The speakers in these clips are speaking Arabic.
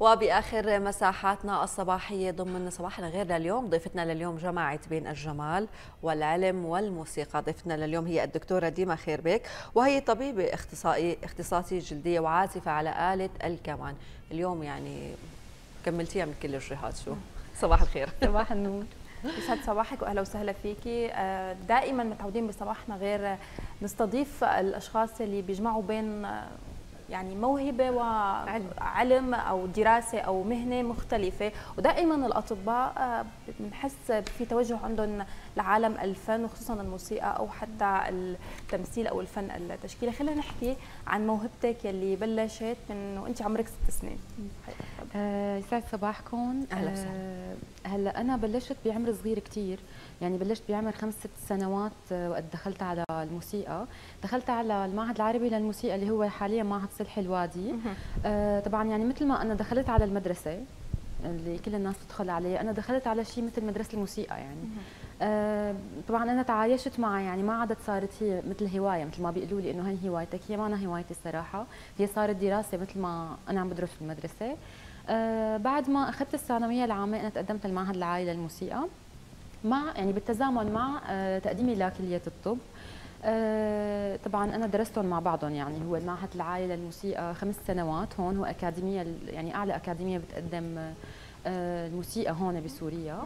وبآخر مساحاتنا الصباحية ضمن صباحنا غير لليوم ضيفتنا لليوم جمعت بين الجمال والعلم والموسيقى. ضيفتنا لليوم هي الدكتورة ديما خيربيك وهي طبيبة اختصائي اختصاصي جلدية وعازفة على آلة الكمان. اليوم يعني كملتيها من كل الجهات شو؟ صباح الخير. صباح النور. يسعد صباحك وأهلا وسهلا فيكي آه، دائما متعودين بصباحنا غير نستضيف الأشخاص اللي بيجمعوا بين يعني موهبة وعلم أو دراسة أو مهنة مختلفة. ودائما الأطباء آه، بنحس في توجه عندهم لعالم الفن وخصوصا الموسيقى أو حتى التمثيل أو الفن التشكيلي. خلينا نحكي عن موهبتك يلي بلشت من وأنت عمرك ست سنين. آه، يسعد صباحكم. أهلا وسهلا. آه، هلأ أنا بلشت بعمر صغير كثير يعني بلشت بعمر خمس ست سنوات آه، وقت دخلت على الموسيقى. دخلت على المعهد العربي للموسيقى اللي هو حاليا معهد صلح الوادي. آه طبعا يعني مثل ما أنا دخلت على المدرسة اللي كل الناس تدخل عليه أنا دخلت على شيء مثل مدرسة الموسيقى يعني. طبعا أنا تعايشت معها يعني ما عادت صارت هي مثل هواية مثل ما بيقولوا لي إنه هي هوايتك. هي ما أنا هوايتي الصراحة. هي صارت دراسة مثل ما أنا عم بدرس في المدرسة. آه بعد ما أخذت الثانوية العامة أنا تقدمت المعهد العالي للموسيقى مع يعني بالتزامن مع آه تقديمي لكلية الطب. آه طبعا أنا درستهم مع بعضهم يعني هو المعهد العالي للموسيقى خمس سنوات هون. هو أكاديمية يعني أعلى أكاديمية بتقدم آه الموسيقى هون بسوريا.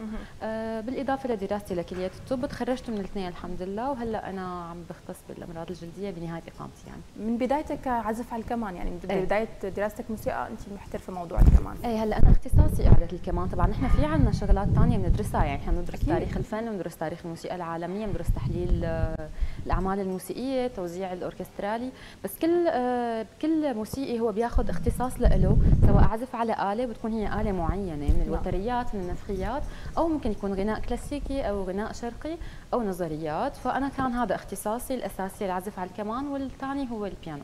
آه بالإضافة لدراستي لكلية الطب تخرجت من الاثنين الحمد لله وهلأ أنا عم بختص بالأمراض الجلدية بنهاية إقامتي يعني. من بدايتك عزف على الكمان يعني من إيه. بداية دراستك موسيقى أنت محترفة موضوع الكمان. إيه هلأ أنا اختصاصي اعاده الكمان. طبعا نحن في عندنا شغلات ثانية بندرسها يعني. نحن بندرس. تاريخ الفن بندرس تاريخ الموسيقى العالمية بندرس تحليل آه، الأعمال الموسيقية توزيع الأوركسترالي. بس كل آه، كل موسيقي هو بياخذ اختصاص له سواء عزف على آلة بتكون هي آلة معينة. من الوتريات من النفخيات أو ممكن يكون غناء كلاسيكي أو غناء شرقي أو نظريات فأنا كان هذا اختصاصي الأساسي العزف على الكمان والثاني هو البيانو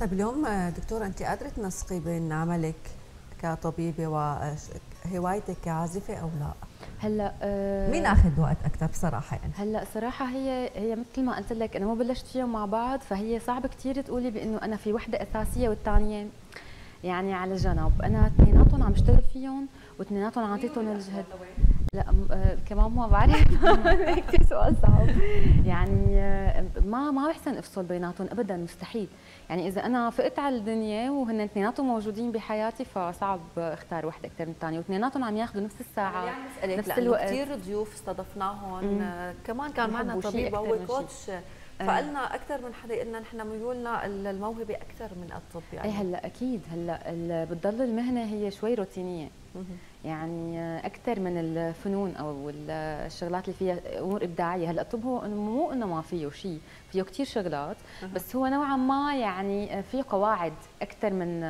طيب اليوم آه، دكتورة أنت قادرة تنسقي بين عملك كطبيبة وهوايتك كعازفة أو لا؟ هلأ آه، مين أخذ وقت أكثر بصراحة يعني؟ هلأ صراحة هي هي مثل ما قلت لك أنا ما بلشت فيهم مع بعض فهي صعب كثير تقولي بإنه أنا في وحدة أساسية والثانية يعني على جنب. أنا اثنيناتهم عم بشتغل فيهم واثنيناتهم عاطيتهم الجهد لا آه كمان ما بعرف. كثير سؤال صعب. يعني آه ما ما بحسن أفصل بيناتهم ابدا مستحيل. يعني إذا أنا فقت على الدنيا وهن اثنيناتهم موجودين بحياتي فصعب أختار وحدة أكثر من الثانية واثنيناتهم عم ياخذوا نفس الساعة يعني نفس الوقت. كثير ضيوف استضفناهم. آه، كمان كان معنا طبيب هو. كوتش فقلنا أكثر من حدا قلنا نحن ميولنا الموهبة أكثر من الطب يعني إيه هلأ أكيد هلأ بتضل المهنة هي شوي روتينية. يعني أكثر من الفنون أو ال- الشغلات اللي فيها أمور إبداعية هلأ الطب هو مو إنه ما فيه شيء فيه كثير شغلات. بس هو نوعا ما يعني في قواعد أكثر من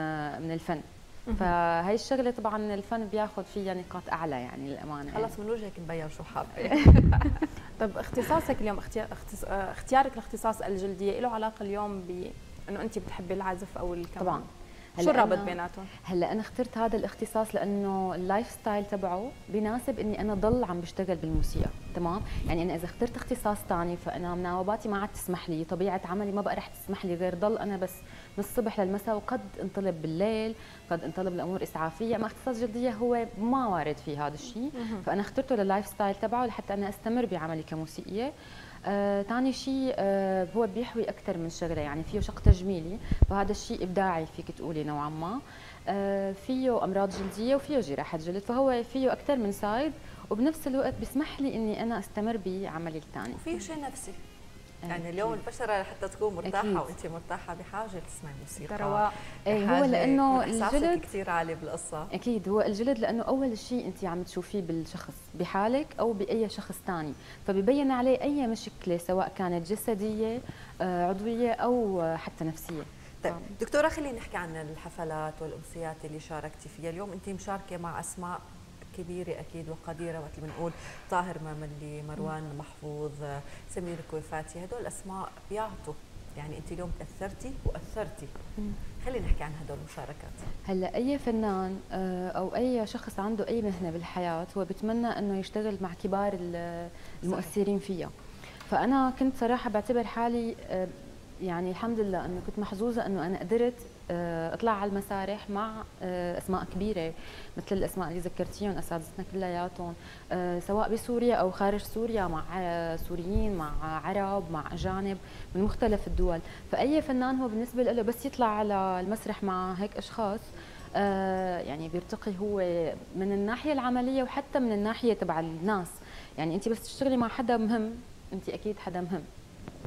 من الفن فهي الشغلة طبعا الفن بياخذ فيها نقاط أعلى يعني للأمانة. خلص من وجهك مبين شو حابه طيب اختصاصك اليوم اختيار. آه، اختيارك لاختصاص الجلدية له علاقة اليوم بانه أنت بتحبي العزف أو الكمان طبعا. شو الرابط بيناتهم؟ هلأ أنا اخترت هذا الاختصاص لأنه ال lifestyle تبعه بيناسب إني أنا ضل عم بشتغل بالموسيقى تمام؟ يعني أنا إذا اخترت اختصاص ثاني فأنا مناوباتي ما عاد تسمح لي طبيعة عملي ما بقى رح تسمح لي غير ضل أنا بس من الصبح للمساء وقد انطلب بالليل قد انطلب لأمور إسعافية. اما اختصاص جلديه هو ما وارد فيه هذا الشيء. فأنا اخترته لل lifestyle تبعه لحتى أنا أستمر بعملي كموسيقية. آه، ثاني شيء آه، هو بيحوي أكثر من شغلة يعني فيه شق تجميلي. فهذا الشيء إبداعي فيك تقولي نوعا ما. آه، فيه أمراض جلدية وفيه جراحة جلد. فهو فيه أكثر من side وبنفس الوقت بيسمح لي إني أنا أستمر بعملي الثاني. وفي شيء نفسي. يعني اليوم البشرة لحتى تكون مرتاحة. وانت مرتاحة بحاجة تسمعي موسيقى. إيه، هو يكون إحساسك الجلد- كثير عالي بالقصة. أكيد هو الجلد لأنه أول شيء انت عم تشوفيه بالشخص بحالك أو بأي شخص ثاني فبيبين عليه أي مشكلة سواء كانت جسدية آه، عضوية أو حتى نفسية. طيب دكتورة خلينا نحكي عن الحفلات والأمسيات اللي شاركتي فيها. اليوم انت مشاركة مع أسماء كبيرة أكيد وقديرة وقت اللي بنقول طاهر مملي مروان محفوظ سمير كويفاتي هدول اسماء بيعطوا. يعني أنت اليوم تأثرتي وأثرتي. خلينا نحكي عن هدول المشاركات. هلأ أي فنان آه، أو أي شخص عنده أي مهنة بالحياة هو بيتمنى إنه يشتغل مع كبار ال- المؤثرين فيها. فأنا كنت صراحة بعتبر حالي آه، يعني الحمد لله إنه كنت محظوظة إنه أنا قدرت آه، اطلع على المسارح مع آه، أسماء كبيرة مثل الأسماء اللي ذكرتيهم أساتذتنا كلياتهم سواء بسوريا أو خارج سوريا مع سوريين مع عرب مع أجانب من مختلف الدول. فأي فنان هو بالنسبة له بس يطلع على المسرح مع هيك أشخاص يعني بيرتقي هو من الناحية العملية وحتى من الناحية تبع الناس. يعني انت بس تشتغلي مع حدا مهم انت أكيد حدا مهم.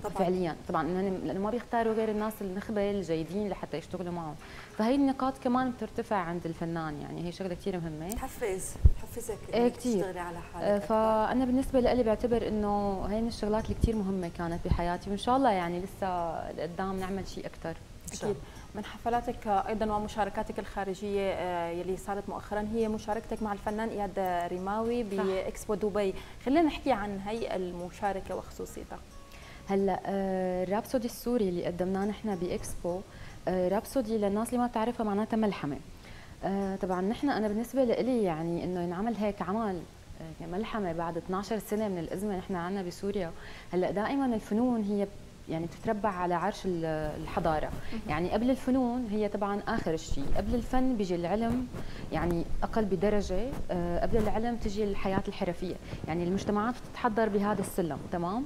طبعا. فعليا. طبعا لأنه ما بيختاروا غير الناس النخبة الجيدين لحتى يشتغلوا معهم. فهي النقاط كمان بترتفع عند الفنان يعني هي شغلة كثير مهمة. تحفز تحفزك إيه كثير تشتغلي على حالك آه فأنا بالنسبة لي بعتبر إنه هي من الشغلات اللي كثير مهمة كانت بحياتي وإن شاء الله يعني لسه لقدام نعمل شيء أكثر أكيد. من حفلاتك أيضا ومشاركاتك الخارجية آه، يلي صارت مؤخرا هي مشاركتك مع الفنان إياد ريماوي بإكسبو دبي. خلينا نحكي عن هي المشاركة وخصوصيتها. هلا الرابسودي آه، السوري اللي قدمناه نحن بإكسبو آه، رابسودي للناس اللي ما بتعرفها معناتها ملحمة. طبعا نحن أنا بالنسبة لي يعني إنه ينعمل هيك عمل ملحمه بعد 12 سنة من الأزمة نحن عندنا بسوريا هلا دائما الفنون هي يعني بتتربع على عرش الحضارة. يعني قبل الفنون هي طبعا آخر شيء. قبل الفن بيجي العلم يعني أقل بدرجة آه، قبل العلم تجي الحياة الحرفية. يعني المجتمعات بتتحضر بهذا السلم تمام؟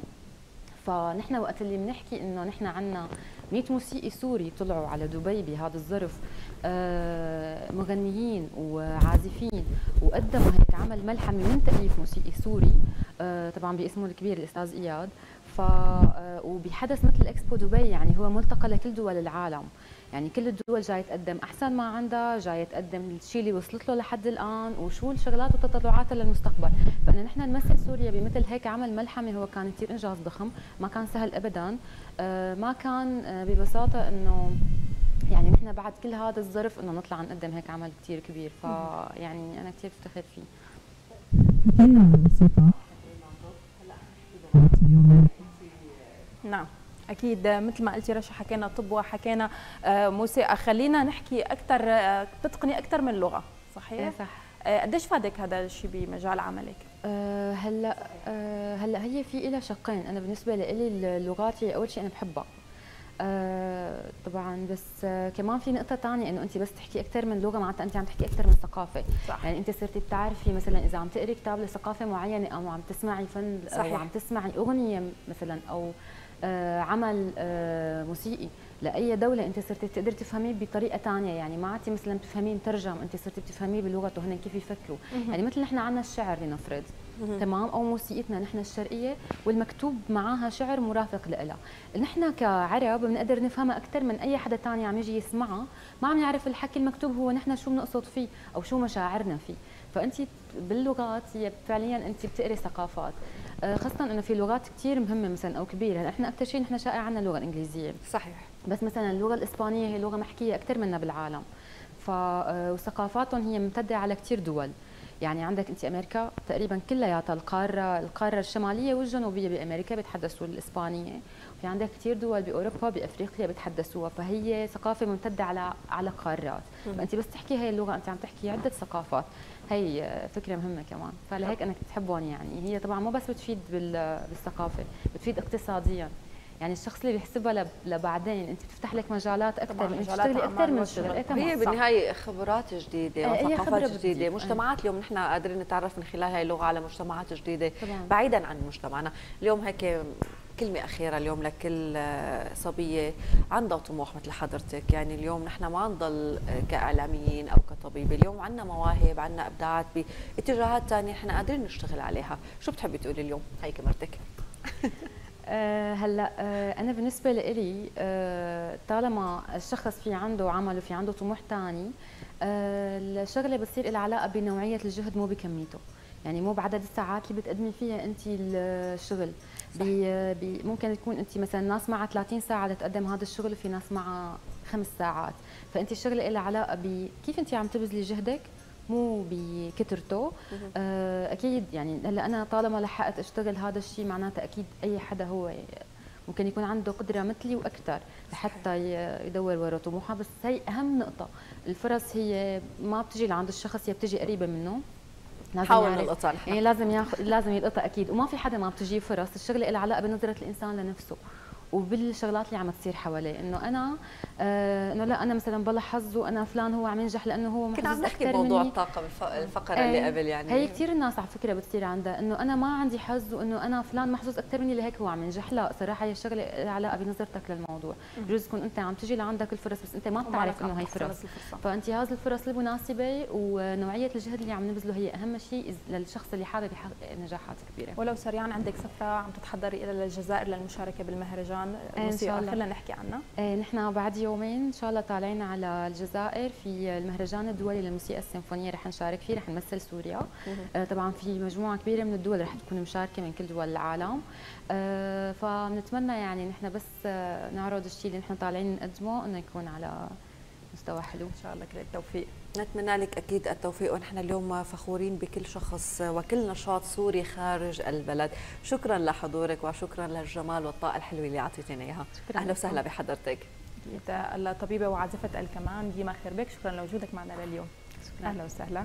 فنحن وقت اللي بنحكي إنه نحن عندنا 100 موسيقي سوري طلعوا على دبي بهذا الظرف آه، مغنيين وعازفين وقدموا هيك عمل ملحمي من تأليف موسيقي سوري آه، طبعا باسمه الكبير الأستاذ إياد. ف آه، وبحدث مثل إكسبو دبي يعني هو ملتقى لكل دول العالم. يعني كل الدول جاي تقدم أحسن ما عندها جاي تقدم الشيء اللي وصلت له لحد الآن وشو الشغلات وتطلعاتها للمستقبل. فان نحن نمثل سوريا بمثل هيك عمل ملحمي هو كان كثير إنجاز ضخم ما كان سهل ابدا. آه، ما كان آه، ببساطة إنه يعني نحن بعد كل هذا الظرف إنه نطلع نقدم هيك عمل كثير كبير. فيعني أنا كثير بفتخر فيه. نعم. أكيد مثل ما قلتي رشا حكينا طب وحكينا آه، موسيقى. خلينا نحكي أكثر آه، تتقني أكثر من لغة صحيح؟ إيه صح. آه، قديش فادك هذا الشيء بمجال عملك؟ أه هلا أه هلا هي في لها شقين. أنا بالنسبة لي اللغات هي أول شيء أنا بحبها. آه طبعا بس كمان في نقطة ثانية إنه انت بس تحكي أكثر من لغة معناتها انت عم تحكي أكثر من ثقافة، صح. يعني انت صرتي بتعرفي مثلا إذا عم تقري كتاب لثقافة معينة أو عم تسمعي فن صحيح. أو عم تسمعي أغنية مثلا آه عمل آه موسيقي لأي دولة أنت صرتي تقدر تفهميه بطريقة ثانية يعني ما عادتي مثلا بتفهميه مترجم أنت صرتي بتفهميه بلغته هن كيف يفكروا. يعني مثل نحن عندنا الشعر لنفرض. تمام؟ أو موسيقتنا نحن الشرقية والمكتوب معاها شعر مرافق لها نحن كعرب بنقدر نفهمها أكثر من أي حدا ثاني عم يجي يسمعها. ما عم يعرف الحكي المكتوب هو نحن شو بنقصد فيه أو شو مشاعرنا فيه. فأنت باللغات هي فعليا أنت بتقري ثقافات. آه، خاصة إنه في لغات كثير مهمة مثلا أو كبيرة، هلا إحنا أكثر شيء نحن شائع عندنا اللغة الإنجليزية. صحيح. بس مثلا اللغة الإسبانية هي لغة محكية أكثر منا بالعالم. ف آه، وثقافاتهم هي ممتدة على كثير دول. يعني عندك انت أمريكا تقريبا كلياتها القارة القارة الشمالية والجنوبية بأمريكا بيتحدثوا الإسبانية. في عندك كثير دول بأوروبا بأفريقيا بيتحدثوها فهي ثقافة ممتدة على على قارات. فأنت بس تحكي هي اللغة أنت عم تحكي عدة ثقافات. هي فكرة مهمة كمان. فلهيك أنا كنت بحبهم يعني. هي طبعا مو بس بتفيد بالثقافة بتفيد اقتصاديا. يعني الشخص اللي بيحسبها لبعدين انت بتفتح لك مجالات أكثر انت تشتغلي أكثر من شغل. إيه هي بالنهاية خبرات جديدة إيه، وثقافات جديدة. مجتمعات اليوم نحن قادرين نتعرف من خلال هاي اللغة على مجتمعات جديدة طبعا. بعيدا عن مجتمعنا. اليوم هيك كلمة أخيرة اليوم لكل صبية. عندها طموح مثل حضرتك. يعني اليوم نحن ما نضل كإعلاميين أو كطبيبة اليوم عندنا مواهب عندنا إبداعات باتجاهات ثانية نحن قادرين نشتغل عليها. شو بتحبي تقولي اليوم؟ هي كاميرتك أه هلا أه أنا بالنسبة لي أه طالما الشخص في عنده عمل وفي عنده طموح ثاني الشغلة بتصير لها علاقة بنوعية الجهد مو بكميته. يعني مو بعدد الساعات اللي بتقدمي فيها انت الشغل. بي بي ممكن تكون انت مثلا ناس معها 30 ساعة لتقدم هذا الشغل وفي ناس معها خمس ساعات. فانت الشغلة لها علاقة بكيف انت عم تبذلي جهدك؟ مو بكثرته آه، أكيد يعني هلأ أنا طالما لحقت أشتغل هذا الشيء معناته أكيد أي حدا هو ممكن يكون عنده قدرة مثلي وأكثر لحتى يدور ورا طموحه. بس هي أهم نقطة الفرص هي ما بتجي لعند الشخص هي بتجي قريبة منه. لازم حاول نلقطها يعني لازم ياخذ لازم يلقطها أكيد. وما في حدا ما بتجي فرص. الشغلة لها علاقة بنظرة الإنسان لنفسه. وبالشغلات اللي عم تصير حواليه. إنه أنا آه إنه لا أنا مثلا بلا حظ وأنا فلان هو عم ينجح لأنه هو كنا عم نحكي بموضوع الطاقة بالفقره اللي آه قبل يعني. هي كثير الناس على فكرة بتصير عندها إنه أنا ما عندي حظ وإنه أنا فلان محظوظ أكثر مني لهيك هو عم ينجح. لا صراحة هي الشغلة علاقة بنظرتك للموضوع. بجوز تكون أنت عم تجي لعندك الفرص بس أنت ما بتعرف إنه هي فرص. فأنت هذه الفرص المناسبة ونوعية الجهد اللي عم نبذله هي أهم شيء للشخص اللي حابب يحقق نجاحات كبيرة. ولو سريعا عندك سفرة عم تتحضري إلى الجزائر للمشاركة بالمهرجان الموسيقى خلينا نحكي عنها. إيه نحن بعد يومين إن شاء الله طالعين على الجزائر في المهرجان الدولي للموسيقى السيمفونية رح نشارك فيه رح نمثل سوريا. آه طبعا في مجموعة كبيرة من الدول رح تكون مشاركة من كل دول العالم. آه فبنتمنى يعني نحن بس آه نعرض الشيء اللي نحن طالعين نقدمه إنه يكون على مستوى حلو. إن شاء الله كل التوفيق نتمنى لك أكيد التوفيق ونحن اليوم فخورين بكل شخص وكل نشاط سوري خارج البلد. شكرا لحضورك وشكرا للجمال والطاقة الحلوة اللي أعطيتينا إياها. أهلا وسهلا بحضرتك. الطبيبة وعازفة الكمان ديما خيربك شكرا لوجودك معنا لليوم. شكرا. أهلا وسهلا.